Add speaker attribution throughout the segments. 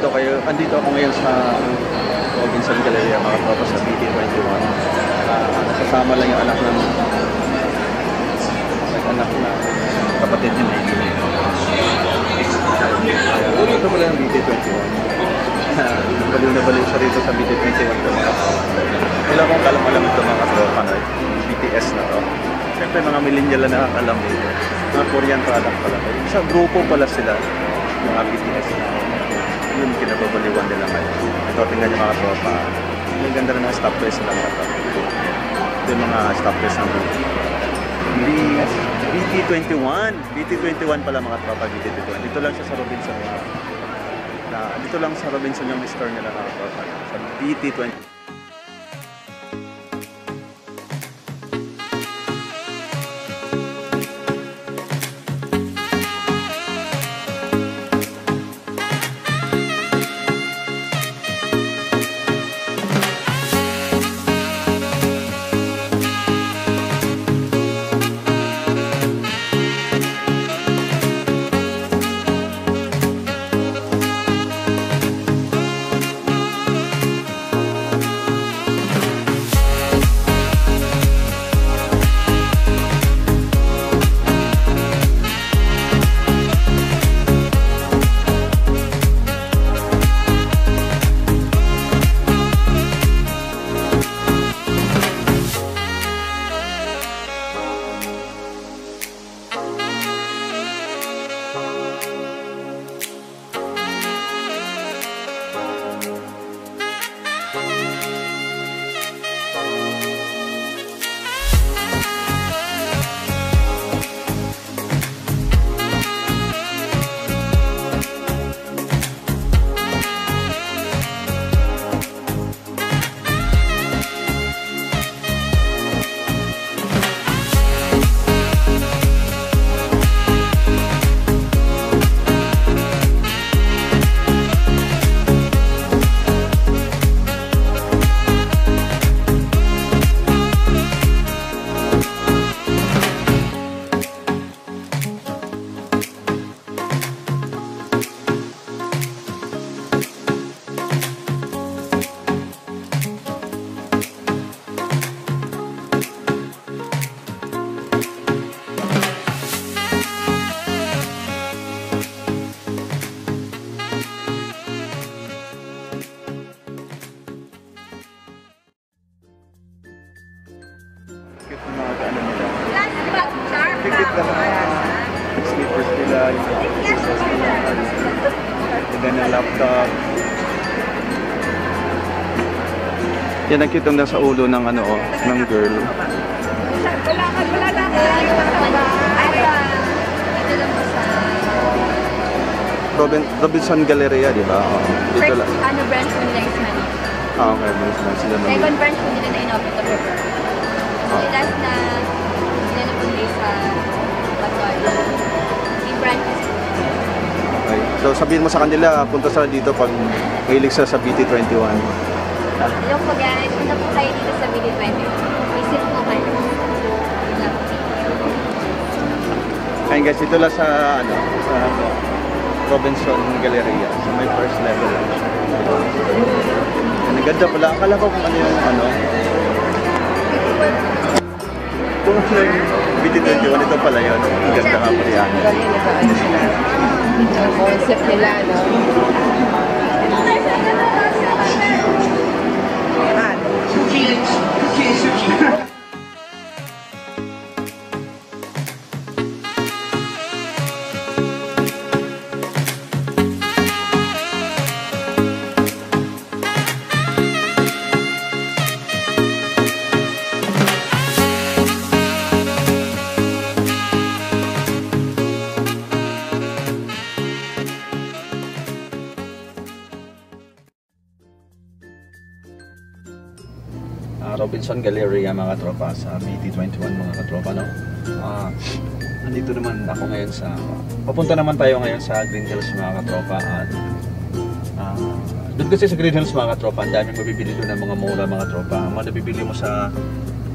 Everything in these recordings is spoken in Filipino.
Speaker 1: andito kayo, andito ako ngayon sa Robinson Galleria, mga tropa sa BT21. Uh, kasama lang yung anak ng anak na kapatid niya na Kaya ito pala yung BT21. baliw na baliw siya rito sa BT21 ito mga Wala akong kalam-alam ito mga tropa na BTS na to. Siyempre mga millennial na nakakalam dito. Mga Korean product pala. Sa grupo pala sila mga BTS na yun kinababaliwan nila ngayon. Ito, tingnan niyo mga tropa. Ang ganda ng stop press nila mga tropa. Ito yung mga stop press ng BT21. BT21 pala mga tropa, BT21. Dito lang siya sa Robinson. Na, dito lang sa Robinson yung store nila mga tropa. Sa BT21. Then yung laptop. Yan ang cute ang nasa ulo ng ano oh, ng girl.
Speaker 2: Wala ka, wala na ka. Sa
Speaker 1: Robin, Robinson Galleria, di ba? Oh, dito
Speaker 2: first,
Speaker 1: lang.
Speaker 2: ano branch mo nila is Manila.
Speaker 1: Ah, okay. Mas na sila naman.
Speaker 2: Second branch mo nila na in-open to River. So,
Speaker 1: Ah.
Speaker 2: last na nila na po sa Batuan. Yung branches
Speaker 1: Okay. So sabihin mo sa kanila, punta sila dito pag mahilig sila sa BT21.
Speaker 2: Yung pag punta po kayo dito sa BD20, visit mo kayo.
Speaker 1: Ayun guys, dito lang sa ano, sa Robinson Galleria, sa may first level. Ang ganda pala. Akala ko kung ano yung ano. Kung ano yung BT21, ito pala yun. Ang ganda nga pala yan.
Speaker 3: Sila. Ang concept nila, no? Ah,
Speaker 1: Robinson Galleria mga tropa sa BT21 mga katropa no. Ah, nandito naman ako ngayon sa papunta naman tayo ngayon sa Green Hills mga katropa at ah, doon kasi sa Green Hills mga katropa ang daming mabibili doon ng mga mura mga tropa. Ang mga nabibili mo sa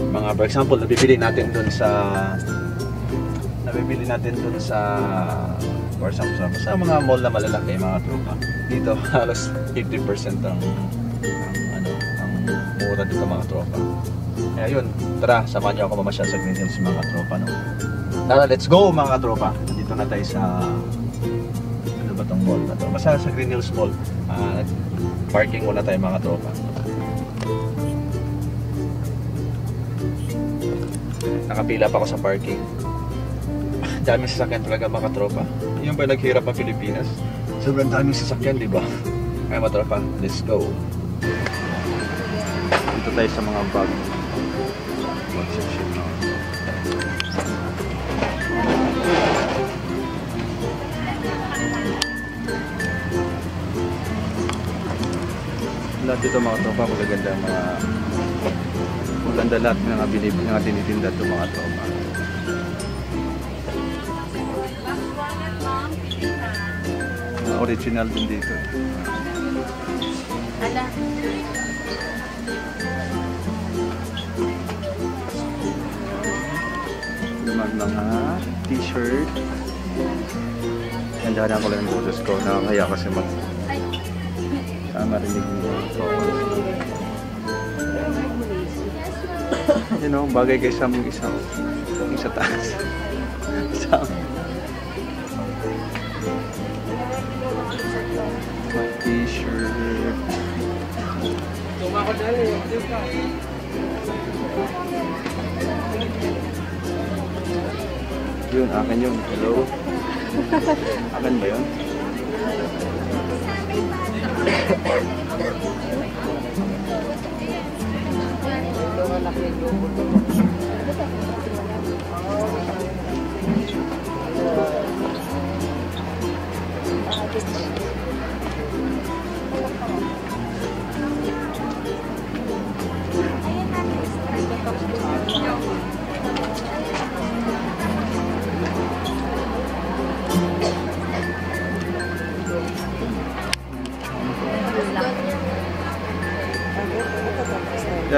Speaker 1: mga for example nabibili natin doon sa nabibili natin doon sa for example sa mga mall na malalaki mga tropa. dito halos 50% ang, ang mura dito mga tropa. Kaya yun, tara, samahan niyo ako mamasyal sa Green Hills mga tropa no. Tara, let's go mga tropa. Nandito na tayo sa ano ba tong mall na to? Basta sa Green Hills Mall. Ah, parking muna tayo mga tropa. Nakapila pa ako sa parking. Dami sasakyan talaga mga tropa. Yan ba naghirap ang Pilipinas? Sobrang daming sasakyan, di ba? Kaya mga tropa, let's go. Dito tayo sa mga bag. Bag section na. Lahat dito mga tropa, magaganda mga maganda lahat ng mga binib mga tinitinda dito mga tropa. Mga original din dito.
Speaker 2: Ala.
Speaker 1: Naman mga t-shirt. Nandiyan ko lang yung boses ko. Nakakaya kasi mag... Ah, marinig mo. You know, bagay kay Sam yung isang yung sa taas. Sam. Mga t-shirt. Yun, akin yun. Hello? akin ba yun?
Speaker 3: Ito malaki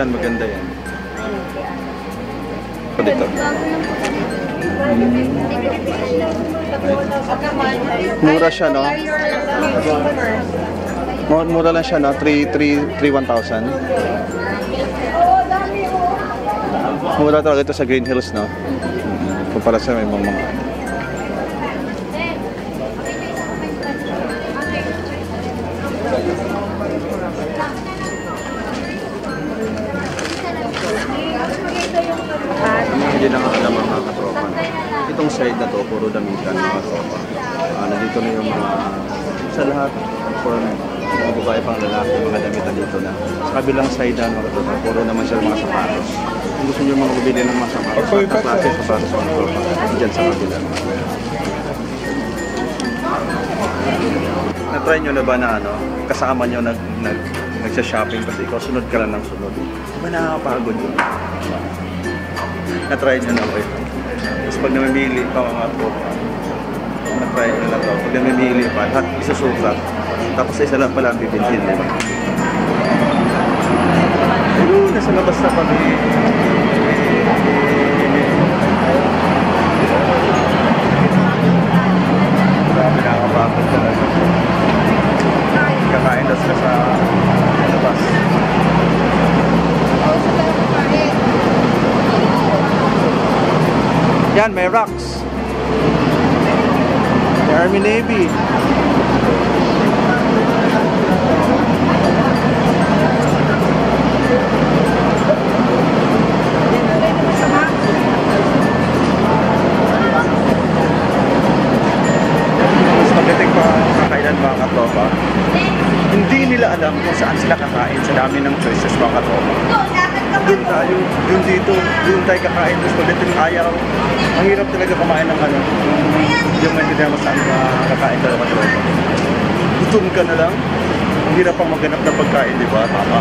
Speaker 1: Yan, maganda yan. Ito dito. Mura siya, no? Mura, mura lang siya, no? 3, 3, 3, 1,000. Mura talaga ito sa Green Hills, no? Kumpara sa may mga mga... mga damitan dito na. Sa kabilang side na mga tropa, puro naman sila mga sapatos. Kung gusto nyo mga bibili ng mga sapatos, mga klase sapatos mga tropa, dyan sa kabila. Na-try nyo na ba na ano, kasama nyo nag, nag, nagsha-shopping kasi ikaw sunod ka lang ng sunod. Di ba nakakapagod yun? na-try nyo na ba ito? Tapos pag namimili pa mga tropa, na-try na to. Pag namimili pa, lahat isusukat. Tapos isa lang pala ang bibilhin, di ba? Ayun, nasa labas na kami. Grabe nakakapagod talaga. Kakain daw sila sa labas. Yan, may rocks. Army Navy. Hindi nila alam kung saan sila kakain sa dami ng choices mga katropa. Doon tayo, doon dito, doon tayo kakain. Tapos pagdating ng ayaw, ang hirap talaga kumain ng ano. Mo maintindihan mo saan ka kakain ka mga tropa. Gutom ka na lang. Ang hirap pang maghanap ng pagkain, di ba? Tama.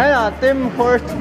Speaker 1: Ayan, Tim Hortons